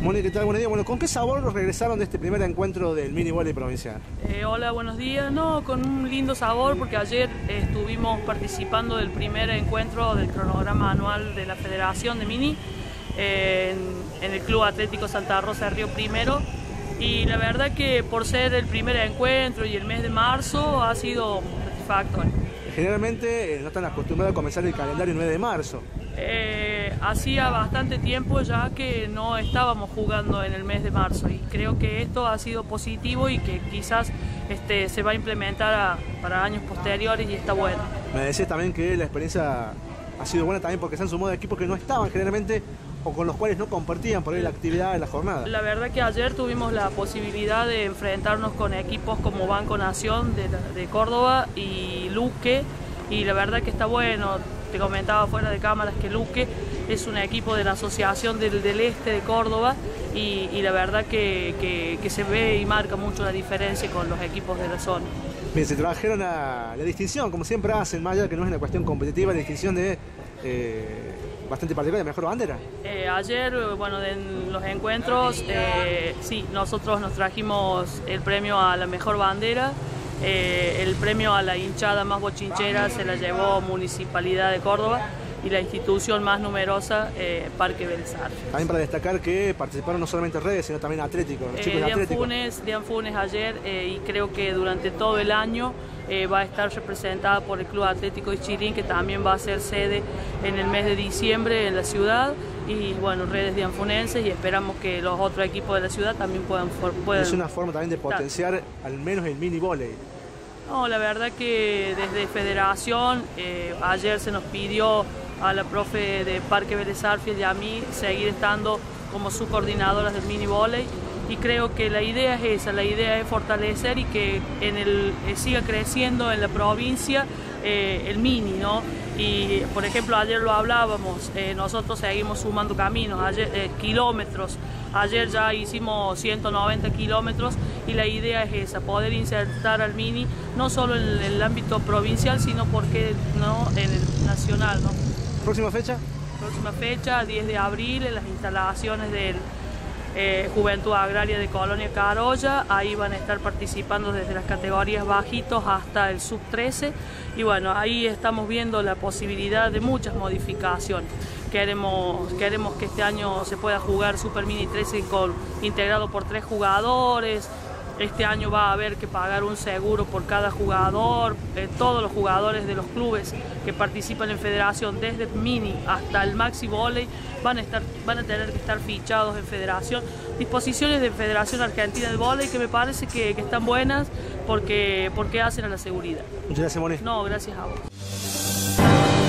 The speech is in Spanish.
Moni, ¿qué tal? Buenos días. Bueno, ¿con qué sabor regresaron de este primer encuentro del mini volley provincial? Eh, hola, buenos días. No, con un lindo sabor porque ayer estuvimos participando del primer encuentro del cronograma anual de la Federación de Mini eh, en, en, el Club Atlético Santa Rosa de Río Primero. Y la verdad que por ser el primer encuentro y el mes de marzo ha sido satisfactorio. Generalmente eh, no están acostumbrados a comenzar el calendario el 9 de marzo. Eh, hacía bastante tiempo ya que no estábamos jugando en el mes de marzo y creo que esto ha sido positivo y que quizás este, se va a implementar a, para años posteriores y está bueno. Me decías también que la experiencia ha sido buena también porque se han sumado equipos que no estaban generalmente o con los cuales no compartían por ahí la actividad de la jornada. La verdad que ayer tuvimos la posibilidad de enfrentarnos con equipos como Banco Nación de, de Córdoba y Luque y la verdad que está bueno te comentaba fuera de cámaras que Luque es un equipo de la Asociación del, del Este de Córdoba y, y la verdad que, que, que, se ve y marca mucho la diferencia con los equipos de la zona. Bien, se trabajaron a la distinción, como siempre hacen, allá que no es una cuestión competitiva, la distinción de eh, bastante particular, de mejor bandera. Eh, ayer, bueno, en los encuentros, eh, sí, nosotros nos trajimos el premio a la mejor bandera, eh, el premio a la hinchada más bochinchera se la llevó Municipalidad de Córdoba y la institución más numerosa, eh, Parque Belzar. También para destacar que participaron no solamente redes, sino también atléticos. Eh, chicos Dian, atlético. Funes, Dian Funes ayer eh, y creo que durante todo el año eh, va a estar representada por el Club Atlético de Chirín, que también va a ser sede en el mes de diciembre en la ciudad. Y bueno, redes dianfunenses y esperamos que los otros equipos de la ciudad también puedan... puedan es una forma también de potenciar estar. al menos el mini volei. No, la verdad que desde Federación eh, ayer se nos pidió a la profe de Parque Vélez y a mí seguir estando como subcoordinadoras del mini volley y creo que la idea es esa, la idea es fortalecer y que en el, eh, siga creciendo en la provincia eh, el mini, ¿no? Y por ejemplo ayer lo hablábamos, eh, nosotros seguimos sumando caminos, ayer, kilómetros, ayer ya hicimos 190 kilómetros y la idea es esa, poder insertar al mini no solo en el ámbito provincial, sino porque no en el nacional, ¿no? ¿Próxima fecha? Próxima fecha, 10 de abril, en las instalaciones del eh, Juventud Agraria de Colonia Carolla, ahí van a estar participando desde las categorías bajitos hasta el sub 13 y bueno, ahí estamos viendo la posibilidad de muchas modificaciones. Queremos, queremos que este año se pueda jugar Super Mini 13 con, integrado por tres jugadores, este año va a haber que pagar un seguro por cada jugador, eh, todos los jugadores de los clubes que participan en federación, desde mini hasta el maxi volley, van a, estar, van a tener que estar fichados en federación. Disposiciones de Federación Argentina de Volley que me parece que, que están buenas porque, porque hacen a la seguridad. Muchas gracias, Moni. No, gracias a vos.